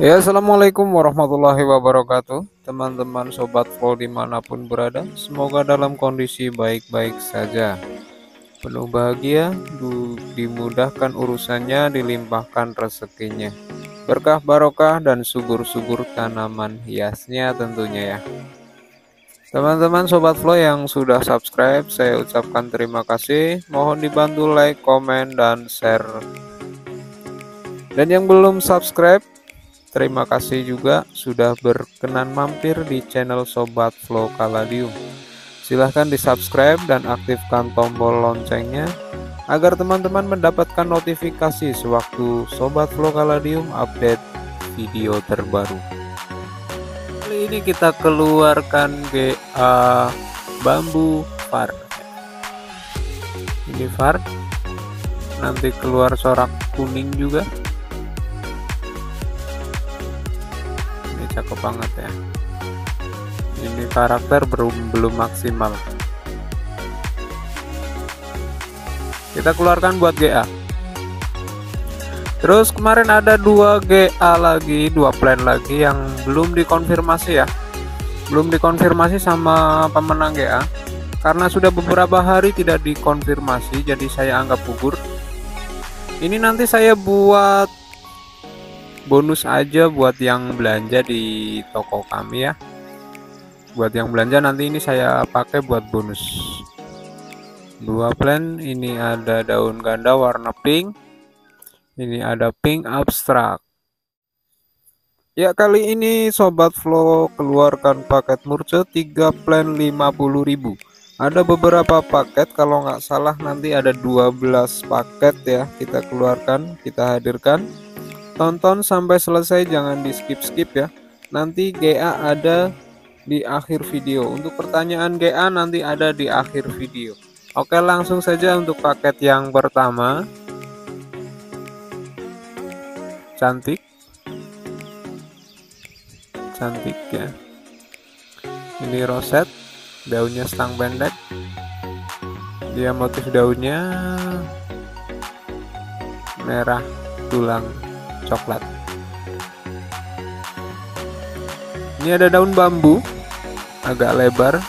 Ya, Assalamualaikum warahmatullahi wabarakatuh Teman-teman Sobat Flow di mana pun berada Semoga dalam kondisi baik-baik saja Penuh bahagia, dimudahkan urusannya, dilimpahkan rezekinya Berkah barokah dan subur-subur tanaman hiasnya tentunya ya Teman-teman Sobat Flow yang sudah subscribe, saya ucapkan terima kasih. Mohon dibantu like, komen, dan share. Dan yang belum subscribe, terima kasih juga sudah berkenan mampir di channel Sobat Flow Kaladium. Silahkan di subscribe dan aktifkan tombol loncengnya agar teman-teman mendapatkan notifikasi sewaktu Sobat Flow Kaladium update video terbaru. Kali ini kita keluarkan GA bambu far. Ini far. Nanti keluar sorak kuning juga cakep banget ya ini karakter belum belum maksimal kita keluarkan buat GA Terus kemarin ada dua GA lagi, dua plan lagi yang belum dikonfirmasi ya. Belum dikonfirmasi sama pemenang GA karena sudah beberapa hari tidak dikonfirmasi jadi saya anggap gugur. Ini nanti saya buat bonus aja buat yang belanja di toko kami ya. Buat yang belanja nanti ini saya pakai buat bonus. Dua plan ini ada daun ganda warna pink ini ada pink abstrak ya kali ini sobat flow keluarkan paket murce 3 plan 50.000 ada beberapa paket kalau nggak salah nanti ada 12 paket ya kita keluarkan kita hadirkan tonton sampai selesai jangan di skip skip ya. Nanti GA ada di akhir video. Untuk pertanyaan GA nanti ada di akhir video. Oke langsung saja untuk paket yang pertama. Cantik. Cantik ya. Ini roset daunnya stang pendek. Dia motif daunnya merah tulang coklat. Ini ada daun bambu agak lebar.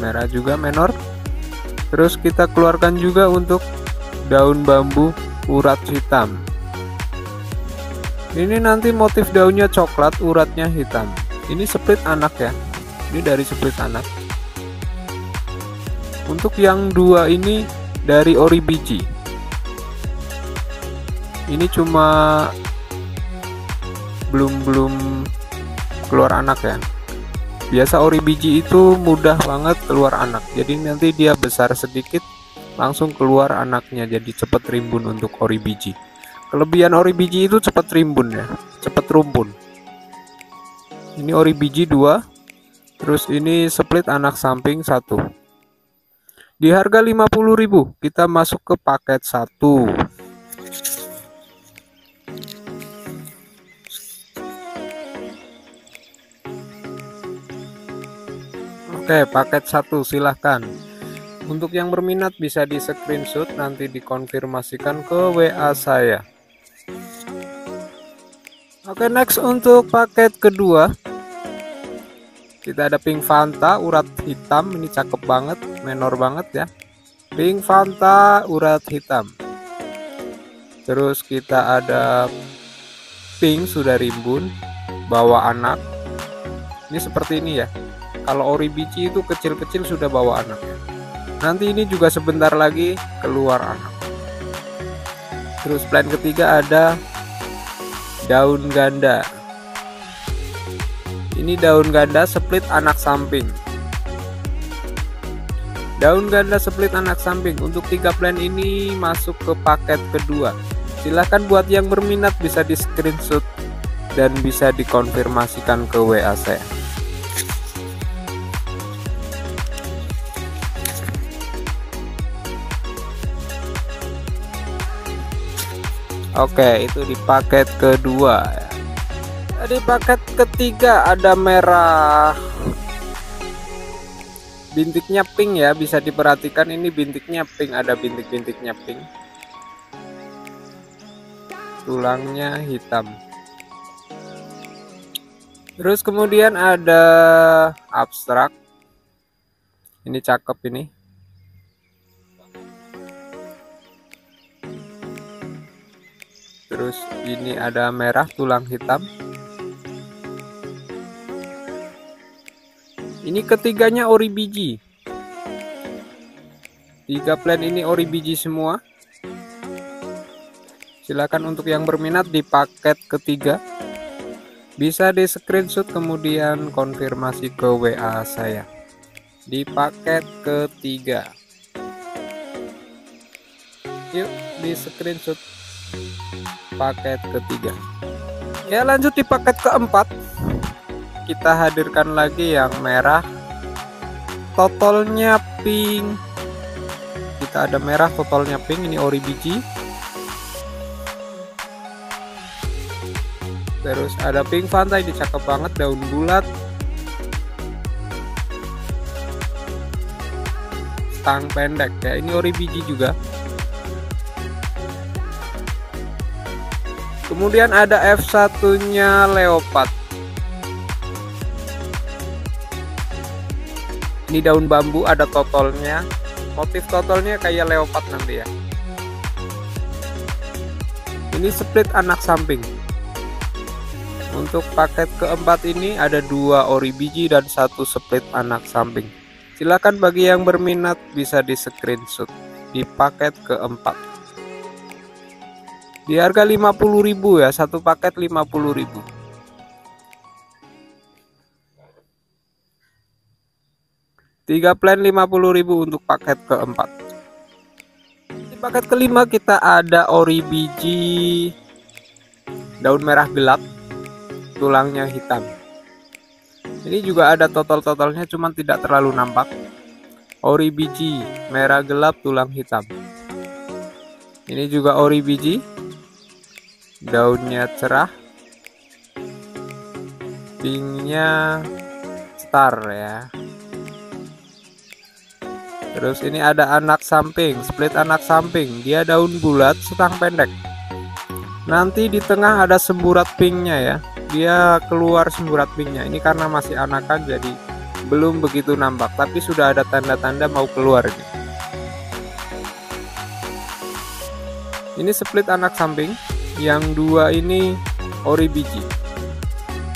Merah juga menor. Terus kita keluarkan juga untuk daun bambu urat hitam. Ini nanti motif daunnya coklat uratnya hitam. Ini split anak ya. Ini dari split anak. Untuk yang dua ini dari ori biji. Ini cuma belum belum keluar anak ya. Biasa ori biji itu mudah banget keluar anak. Jadi nanti dia besar sedikit langsung keluar anaknya. Jadi cepat rimbun untuk ori biji. Kelebihan ori biji itu cepat rimbun ya cepat rumpun. Ini ori biji dua terus ini split anak samping satu di harga 50.000 kita masuk ke paket satu Oke, paket satu silahkan. Untuk yang berminat bisa di screenshot nanti dikonfirmasikan ke WA saya. Oke, next untuk paket kedua. Kita ada pink Fanta urat hitam, ini cakep banget, menor banget ya. Pink Fanta urat hitam. Terus kita ada pink sudah rimbun, bawa anak. Ini seperti ini ya kalau ori biji itu kecil-kecil sudah bawa anak nanti ini juga sebentar lagi keluar anak terus plan ketiga ada daun ganda ini daun ganda split anak samping. Daun ganda split anak samping. Untuk tiga plan ini masuk ke paket kedua. Silahkan buat yang berminat bisa di screenshot dan bisa dikonfirmasikan ke WA saya. Oke itu di paket kedua di paket ketiga ada merah. Bintiknya pink ya bisa diperhatikan. Ini bintiknya pink ada bintik-bintiknya pink. Tulangnya hitam. Terus kemudian ada abstrak. Ini cakep ini. Terus ini ada merah tulang hitam ini ketiganya ori biji. Tiga plan ini ori biji semua. Silakan untuk yang berminat di paket ketiga. Bisa di screenshot kemudian konfirmasi ke WA saya. Di paket ketiga. Yuk di screenshot. Paket ketiga. Ya lanjut di paket keempat kita hadirkan lagi yang merah. Totalnya pink. Kita ada merah totalnya pink. Ini ori biji. Terus ada pink fantai dicakep banget daun bulat. Stang pendek ya ini ori biji juga. Kemudian ada F1 nya leopard ini daun bambu ada totolnya motif totalnya kayak leopard nanti ya ini split anak samping untuk paket keempat ini ada dua ori biji dan satu split anak samping. Silakan bagi yang berminat bisa di screenshot di paket keempat. Di harga 50.000 ya, satu paket 50.000. Tiga plan 50.000 untuk paket keempat. Di paket kelima kita ada ori biji daun merah gelap tulangnya hitam. Ini juga ada total-totalnya cuman tidak terlalu nampak. Ori biji merah gelap tulang hitam. Ini juga ori biji. Daunnya cerah. Pinknya star ya. Terus ini ada anak samping, split anak samping. Dia daun bulat, setang pendek. Nanti di tengah ada semburat pinknya ya. Dia keluar semburat pinknya. Ini karena masih anakan jadi belum begitu nampak. Tapi sudah ada tanda-tanda mau keluar ini. Ini split anak samping. Yang dua ini ori biji.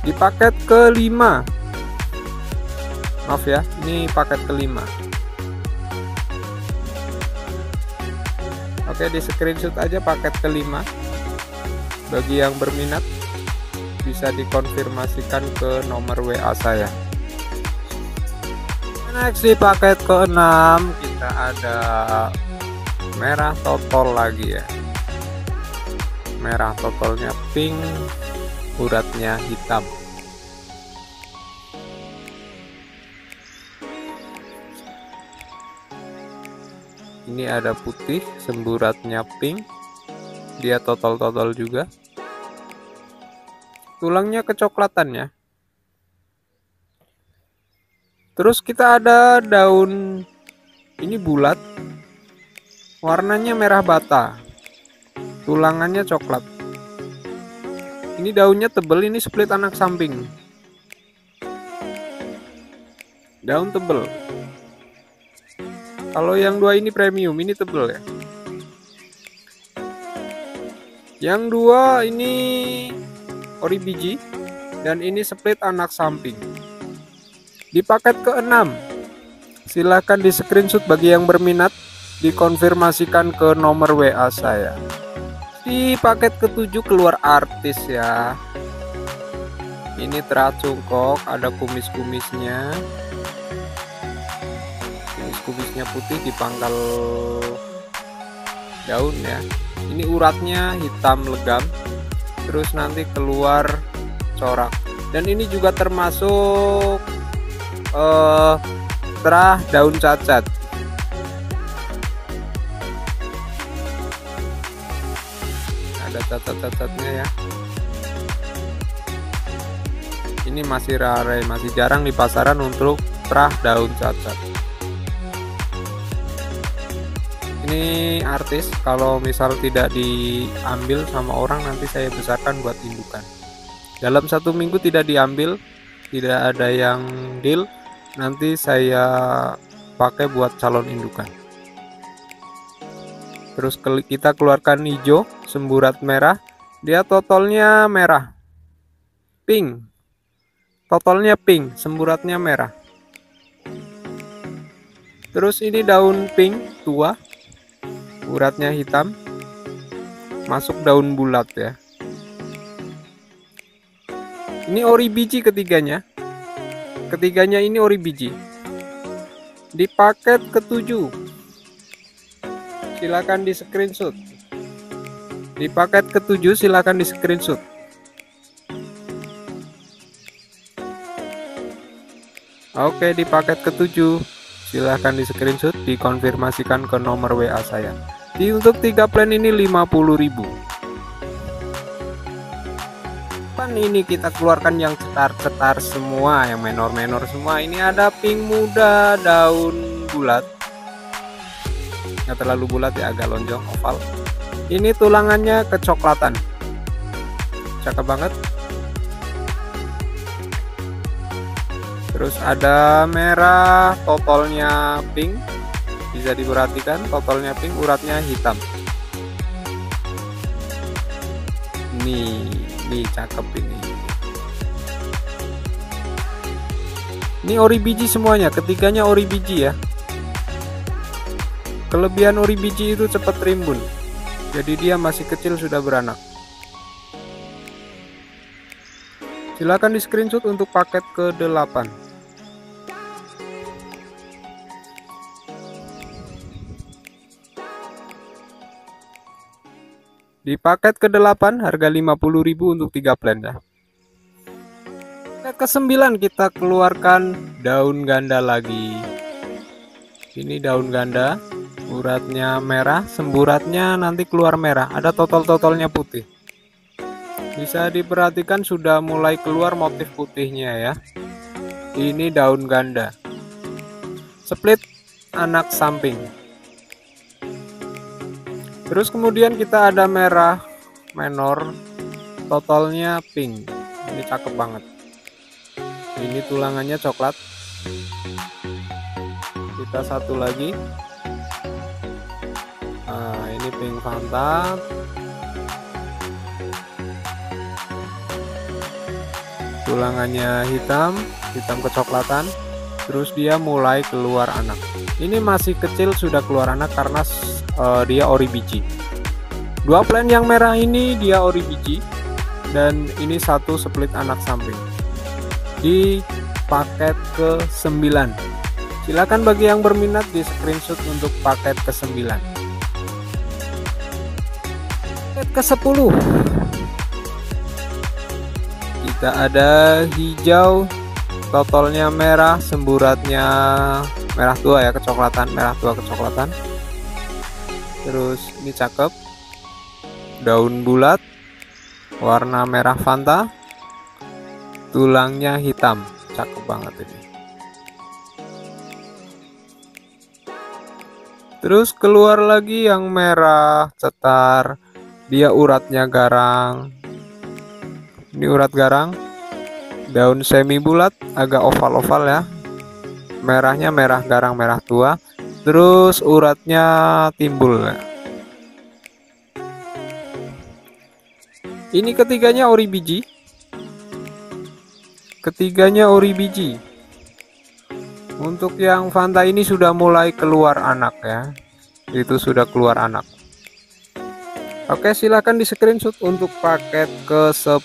Di paket kelima. Maaf ya ini paket kelima oke di screenshot aja paket kelima. Bagi yang berminat bisa dikonfirmasikan ke nomor WA saya. Next di paket ke-6 kita ada merah total lagi ya. Merah totalnya pink uratnya hitam ini ada putih semburatnya pink. Dia total-total juga. Tulangnya kecoklatan ya terus kita ada daun ini bulat. Warnanya merah bata. Tulangannya coklat. Ini daunnya tebel ini split anak samping. Daun tebel kalau yang dua ini premium ini tebel ya yang dua ini ori biji dan ini split anak samping. Di paket ke-6, silahkan di screenshot bagi yang berminat, dikonfirmasikan ke nomor WA saya. Di paket ke-7 keluar artis ya. Ini teracungkok, ada kumis-kumisnya. Kumis-kumisnya putih di pangkal daun ya. Ini uratnya hitam legam terus nanti keluar corak. Dan ini juga termasuk uh, terah daun cacat. Ada cacat-cacatnya ya. Ini masih rare masih jarang di pasaran untuk terah daun cacat ini artis kalau misal tidak diambil sama orang nanti saya besarkan buat indukan. Dalam satu minggu tidak diambil tidak ada yang deal nanti saya pakai buat calon indukan. Terus kita keluarkan hijau semburat merah. Dia totalnya merah. Pink. Totalnya pink semburatnya merah. Terus ini daun pink tua uratnya hitam. Masuk daun bulat ya. Ini ori biji ketiganya. Ketiganya ini ori biji. Di paket ketujuh. Silakan di screenshot. Di paket ketujuh silakan di screenshot. Oke di paket ketujuh silahkan di screenshot dikonfirmasikan ke nomor WA saya. Di untuk tiga plan ini 50.000 kan ini kita keluarkan yang cetar-cetar semua yang menor-menor semua. Ini ada pink muda daun bulat. Nggak terlalu bulat ya agak lonjong oval. Ini tulangannya kecoklatan. Cakep banget terus ada merah totalnya pink. Bisa diperhatikan totalnya pink uratnya hitam. Nih nih cakep ini. Ini ori biji semuanya ketiganya ori biji ya. Kelebihan ori biji itu cepat rimbun. Jadi dia masih kecil sudah beranak. Silakan di screenshot untuk paket ke-8 Di paket ke-8 harga 50.000 untuk 3 plan ya. ke-9 kita keluarkan daun ganda lagi. Ini daun ganda, uratnya merah, semburatnya nanti keluar merah, ada total-totalnya putih. Bisa diperhatikan sudah mulai keluar motif putihnya ya. Ini daun ganda. Split anak samping. Terus kemudian kita ada merah menor, totalnya pink. Ini cakep banget. Ini tulangannya coklat. Kita satu lagi. Nah, ini pink Fanta. Tulangannya hitam, hitam kecoklatan. Terus dia mulai keluar anak. Ini masih kecil sudah keluar anak karena uh, dia ori biji. Dua plan yang merah ini dia ori biji dan ini satu split anak samping. Di paket ke-9. Silakan bagi yang berminat di screenshot untuk paket ke-9. Paket ke-10. Kita ada hijau, totalnya merah, semburatnya merah tua ya, kecoklatan, merah tua kecoklatan terus ini cakep daun bulat. Warna merah Fanta. Tulangnya hitam. Cakep banget ini. Terus keluar lagi yang merah. Cetar. Dia uratnya garang. Ini urat garang. Daun semi bulat. Agak oval-oval ya. Merahnya merah garang merah tua terus uratnya timbul. Ini ketiganya ori biji. Ketiganya ori biji. Untuk yang Fanta ini sudah mulai keluar anak ya. Itu sudah keluar anak. Oke silahkan di screenshot untuk paket ke 10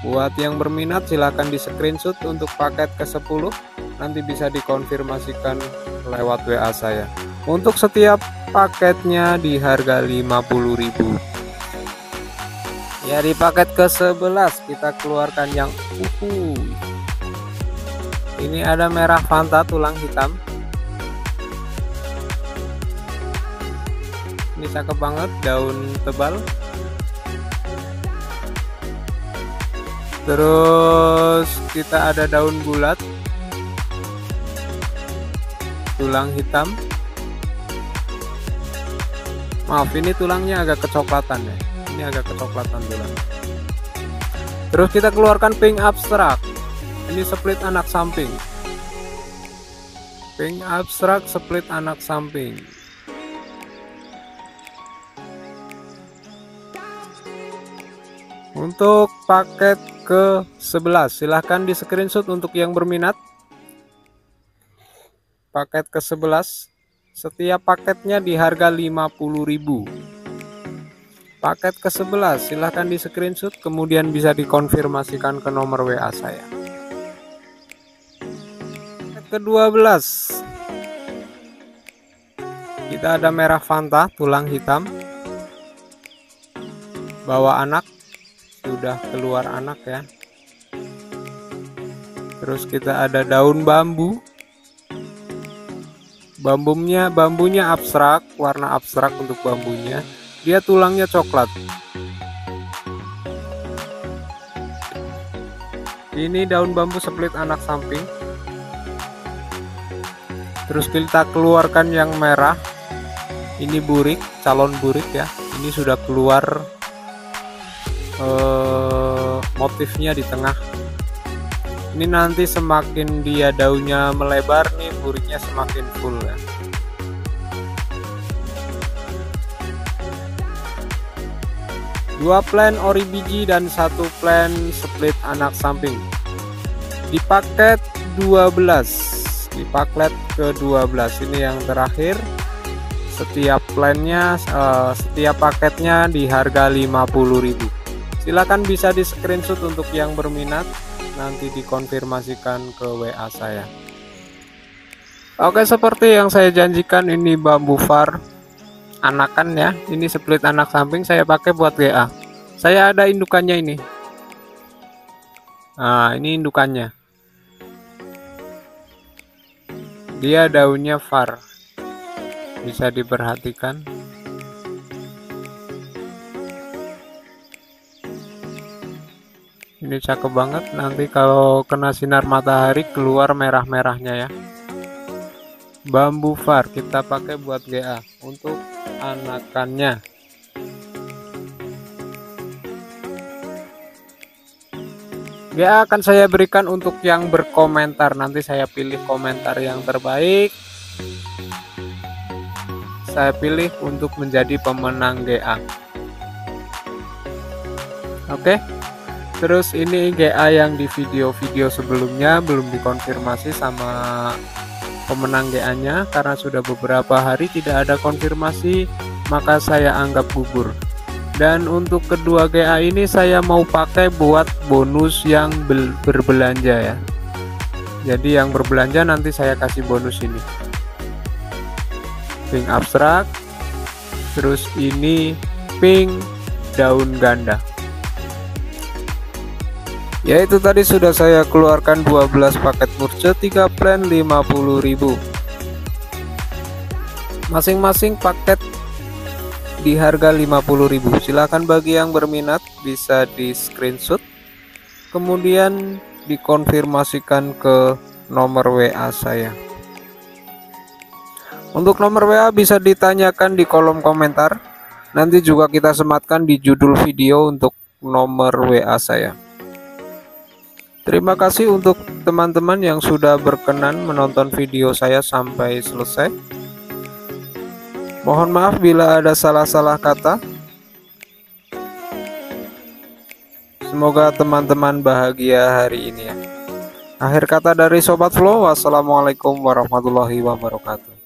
buat yang berminat silahkan di screenshot untuk paket ke 10 nanti bisa dikonfirmasikan lewat WA saya. Untuk setiap paketnya di harga 50.000. Ya di paket ke-11 kita keluarkan yang uhu. Ini ada merah Fanta tulang hitam. Ini cakep banget daun tebal. Terus kita ada daun bulat tulang hitam. Maaf ini tulangnya agak kecoklatan ya. Ini agak kecoklatan tulang. Terus kita keluarkan pink abstrak ini split anak samping. Pink abstrak split anak samping. Untuk paket ke 11 silahkan di screenshot untuk yang berminat paket ke 11 setiap paketnya di harga 50.000 paket ke 11 silahkan di screenshot kemudian bisa dikonfirmasikan ke nomor WA saya. Paket ke 12 kita ada merah Fanta tulang hitam. Bawa anak sudah keluar anak ya. Terus kita ada daun bambu Bambunya bambunya abstrak, warna abstrak untuk bambunya. Dia tulangnya coklat. Ini daun bambu split anak samping. Terus kita keluarkan yang merah. Ini burik, calon burik ya. Ini sudah keluar eh, motifnya di tengah ini nanti semakin dia daunnya melebar nih buriknya semakin full ya. Dua plan ori biji dan satu plan split anak samping. Di paket 12 di paket ke 12 ini yang terakhir. Setiap plannya uh, setiap paketnya di harga 50.000 silahkan bisa di screenshot untuk yang berminat. Nanti dikonfirmasikan ke WA saya Oke seperti yang saya janjikan ini bambu far anakan ya. Ini split anak samping saya pakai buat GA saya ada indukannya ini. Nah ini indukannya. Dia daunnya far. Bisa diperhatikan. Ini cakep banget. Nanti kalau kena sinar matahari keluar merah-merahnya ya bambu far kita pakai buat GA untuk anakannya. GA akan saya berikan untuk yang berkomentar. Nanti saya pilih komentar yang terbaik. Saya pilih untuk menjadi pemenang GA oke? Terus ini GA yang di video-video sebelumnya belum dikonfirmasi sama pemenang GA-nya karena sudah beberapa hari tidak ada konfirmasi maka saya anggap gugur. Dan untuk kedua GA ini saya mau pakai buat bonus yang berbelanja ya. Jadi yang berbelanja nanti saya kasih bonus ini. Pink abstrak. Terus ini pink daun ganda. Ya itu tadi sudah saya keluarkan 12 paket murce 3 plan 50.000 Masing-masing paket di harga 50.000 Silahkan bagi yang berminat bisa di screenshot. Kemudian dikonfirmasikan ke nomor WA saya. Untuk nomor WA bisa ditanyakan di kolom komentar. Nanti juga kita sematkan di judul video untuk nomor WA saya Terima kasih untuk teman-teman yang sudah berkenan menonton video saya sampai selesai. Mohon maaf bila ada salah-salah kata. Semoga teman-teman bahagia hari ini ya. Akhir kata dari Sobat Flow, wassalamualaikum warahmatullahi wabarakatuh.